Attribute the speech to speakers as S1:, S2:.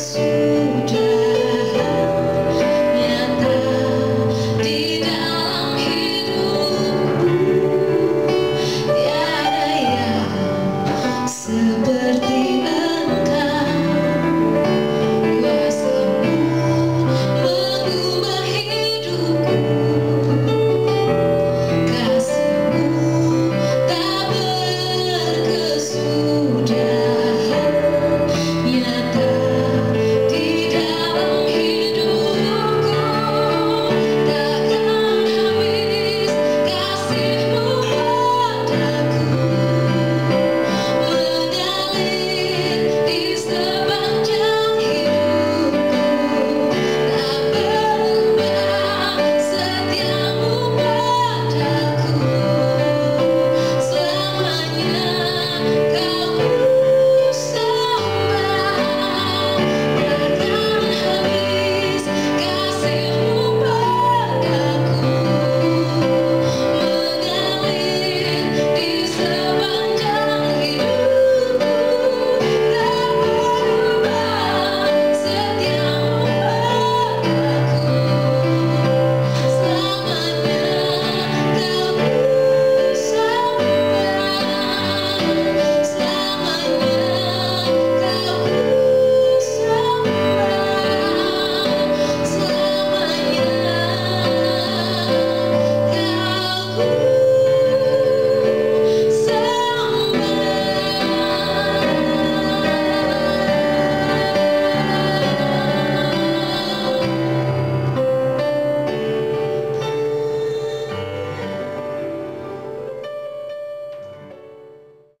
S1: Jesus.